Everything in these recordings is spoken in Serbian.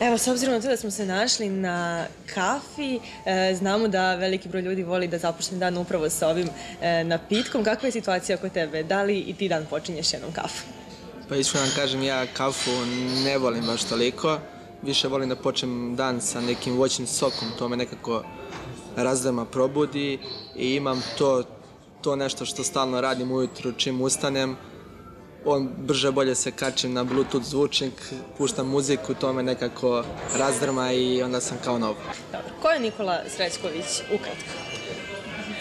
Evo, s obzirom na to da smo se našli na kafi, e, znamo da veliki broj ljudi voli da započne dan upravo sa ovim e, napitkom. Kakva je situacija oko tebe? Da li i ti dan počinješ jednom kafu? Pa iskreno vam kažem, ja kafu ne volim baš toliko. Više volim da počnem dan sa nekim voćnim sokom, to me nekako razdema probudi i imam to, to nešto što stalno radim ujutru čim ustanem. On brže bolje se kačim na bluetooth zvučnik, puštam muziku, to me nekako razdrma i onda sam kao nov. Dobro. Ko je Nikola Srećković ukratko?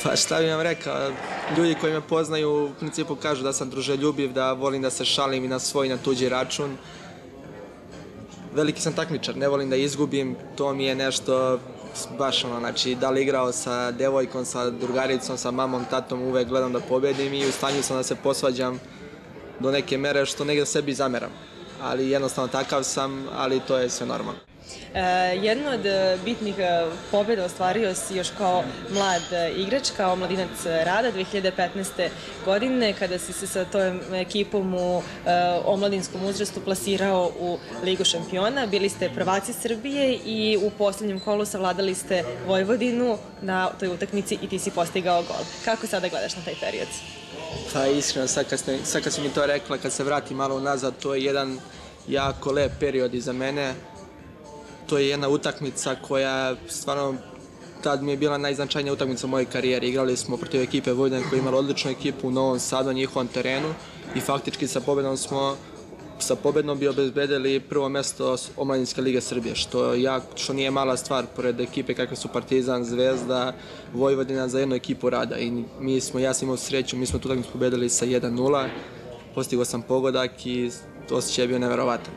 Pa šta bih vam rekao, ljudi koji me poznaju u principu kažu da sam druželjubiv, da volim da se šalim i na svoj i na tuđi račun. Veliki sam takmičar, ne volim da izgubim, to mi je nešto baš ono, znači da li igrao sa devojkom, sa drugaricom, sa mamom, tatom, uvek gledam da pobedim i u stanju sam da se posvađam do neke mere što negde sebi zameram. Ali jednostavno takav sam, ali to je sve normalno. E, jedno od e, bitnih e, pobjeda ostvario si još kao mlad igrač, kao mladinac rada 2015. godine kada si se sa tojom ekipom u omladinskom uzrastu plasirao u Ligu šampiona. Bili ste prvaci Srbije i u poslednjem kolu savladali ste Vojvodinu na toj utakmici i ti si postigao gol. Kako sada gledaš na taj period? Pa iskreno, sad kad, ste, si mi to rekla, kad se vratim malo unazad, to je jedan jako lep period iza mene. To je jedna utakmica koja stvarno tad mi je bila najznačajnija utakmica u mojoj karijeri. Igrali smo protiv ekipe Vojvodine koja je imala odličnu ekipu u Novom Sadu na njihovom terenu i faktički sa pobedom smo sa pobednom bi obezbedili prvo mesto Omladinske lige Srbije, što, ja, što nije mala stvar, pored ekipe kakve su Partizan, Zvezda, Vojvodina za jednu ekipu rada. I mi smo, ja sam imao sreću, mi smo tu utakmicu pobedili sa 1-0, postigao sam pogodak i osjećaj je bio neverovatan.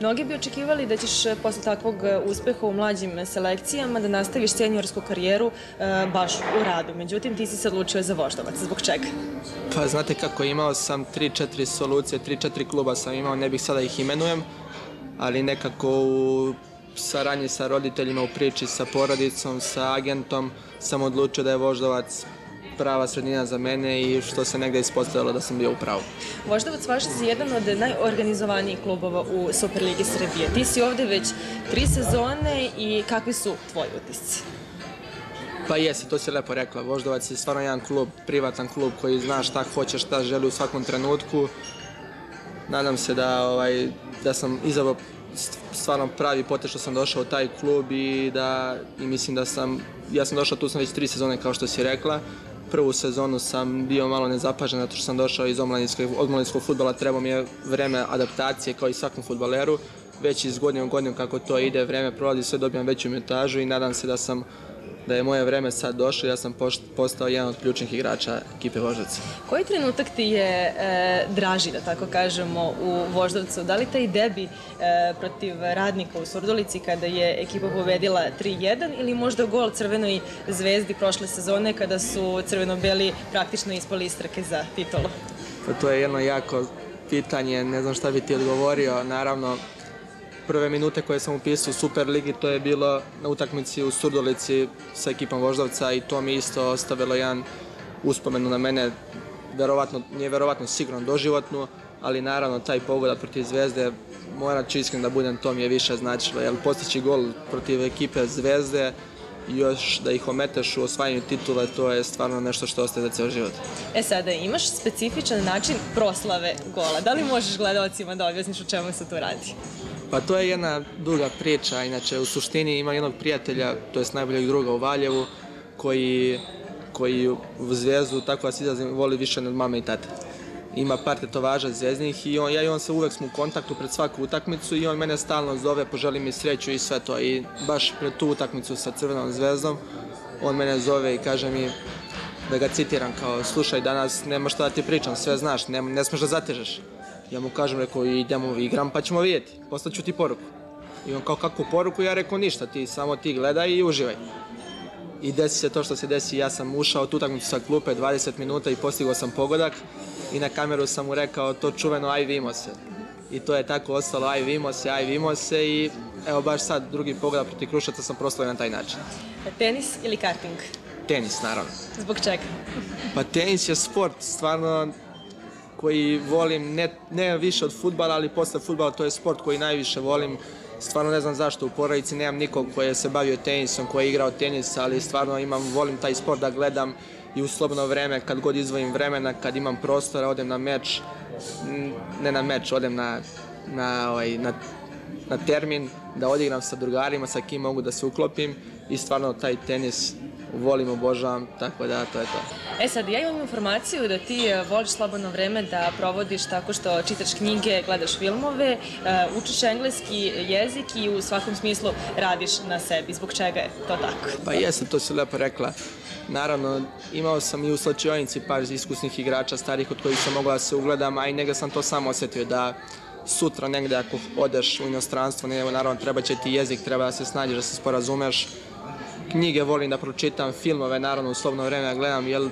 Mnogi bi očekivali da ćeš e, posle takvog e, uspeha u mlađim selekcijama da nastaviš seniorsku karijeru e, baš u radu. Međutim, ti si se odlučio za voždovac. Zbog čega? Pa znate kako, imao sam 3-4 solucije, 3-4 kluba sam imao, ne bih sada ih imenujem, ali nekako u saradnji sa roditeljima, u priči sa porodicom, sa agentom, sam odlučio da je voždovac prava sredina za mene i što se negde ispostavilo da sam bio u pravu. Voždovac vaš je jedan od najorganizovanijih klubova u Superligi Srbije. Ti si ovde već tri sezone i kakvi su tvoji utisci? Pa jesi, to si lepo rekla. Voždovac je stvarno jedan klub, privatan klub koji zna šta hoće, šta želi u svakom trenutku. Nadam se da, ovaj, da sam izabrao stvarno pravi potez što sam došao u taj klub i da i mislim da sam, ja sam došao tu sam već tri sezone kao što si rekla prvu sezonu sam bio malo nezapažen zato što sam došao iz omladinskog, omladinskog futbola, trebao mi je vreme adaptacije kao i svakom futbaleru, već iz godine u godinu kako to ide, vreme prolazi, sve dobijam veću minutažu i nadam se da sam da je moje vreme sad došlo, ja sam postao jedan od ključnih igrača ekipe Voždovca. Koji trenutak ti je e, draži, da tako kažemo, u Voždovcu? Da li taj debi e, protiv radnika u Surdolici kada je ekipa pobedila 3-1 ili možda gol Crvenoj zvezdi prošle sezone kada su crveno-beli praktično ispali istrake za titulu? Pa to je jedno jako pitanje, ne znam šta bi ti odgovorio, naravno prve minute koje sam upisao u Superligi, to je bilo na utakmici u Surdolici sa ekipom Voždovca i to mi isto ostavilo jedan uspomenu na mene, verovatno, nije verovatno sigurno doživotnu, ali naravno taj pogoda protiv Zvezde, morat ću iskren da budem, to mi je više značilo, jer postići gol protiv ekipe Zvezde još da ih ometeš u osvajanju titula, to je stvarno nešto što ostaje za ceo život. E sada, imaš specifičan način proslave gola. Da li možeš gledalcima da objasniš o čemu se tu radi? Pa to je jedna duga priča, inače u suštini ima jednog prijatelja, to je najboljeg druga u Valjevu, koji, koji u zvezdu, tako vas izrazim, voli više od mame i tate. Ima par tetovaža zvezdnih i on, ja i on se uvek smo u kontaktu pred svaku utakmicu i on mene stalno zove, poželi mi sreću i sve to. I baš pred tu utakmicu sa Crvenom zvezdom, on mene zove i kaže mi da ga citiram kao, slušaj, danas nema šta da ti pričam, sve znaš, ne, ne smeš da zatežeš. Ja mu kažem, rekao, idemo igram pa ćemo vidjeti, poslaću ti poruku. I on kao, kakvu poruku? Ja rekao, ništa, ti samo ti gledaj i uživaj. I desi se to što se desi, ja sam ušao tu utakmicu sa klupe 20 minuta i postigao sam pogodak i na kameru sam mu rekao to čuveno aj vimo se. I to je tako ostalo, aj vimo se, aj vimo se i evo baš sad drugi pogodak protiv Krušaca sam proslavio na taj način. Tenis ili karting? Tenis, naravno. Zbog čega? Pa tenis je sport, stvarno koji volim, ne, ne više od futbala, ali posle futbala to je sport koji najviše volim. stvarno ne znam zašto, u porodici nemam nikog koji je se bavio tenisom, koji je igrao tenis, ali stvarno imam, volim taj sport da gledam i u slobodno vreme, kad god izvojim vremena, kad imam prostora, odem na meč, ne na meč, odem na, na, ovaj, na, na termin, da odigram sa drugarima, sa kim mogu da se uklopim i stvarno taj tenis volim, obožavam, tako da to je to. E sad, ja imam informaciju da ti e, voliš slobodno vreme da provodiš tako što čitaš knjige, gledaš filmove, e, učiš engleski jezik i u svakom smislu radiš na sebi. Zbog čega je to tako? Pa jesam, to si lepo rekla. Naravno, imao sam i u slačionici par iskusnih igrača, starih od kojih sam mogla da se ugledam, a i negde sam to sam osetio da sutra negde ako odeš u inostranstvo, ne, naravno treba će ti jezik, treba da se snađeš, da se sporazumeš. Knjige volim da pročitam, filmove naravno u slobno vreme da gledam, jer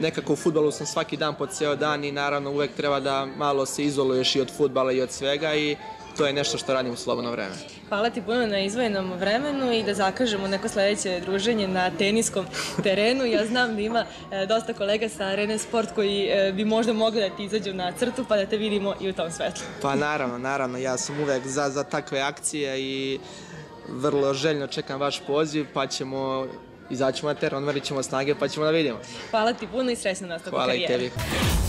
nekako u futbolu sam svaki dan po ceo dan i naravno uvek treba da malo se izoluješ i od futbala i od svega i to je nešto što radim u slobodno vreme. Hvala ti puno na izvojenom vremenu i da zakažemo neko sledeće druženje na teniskom terenu. Ja znam da ima e, dosta kolega sa Arene Sport koji e, bi možda mogli da ti izađu na crtu pa da te vidimo i u tom svetlu. Pa naravno, naravno, ja sam uvek za, za takve akcije i vrlo željno čekam vaš poziv, pa ćemo izaći na teren, odmerit ćemo snage, pa ćemo da vidimo. Hvala ti puno i srećna nastavka Hvala i karijere. tebi.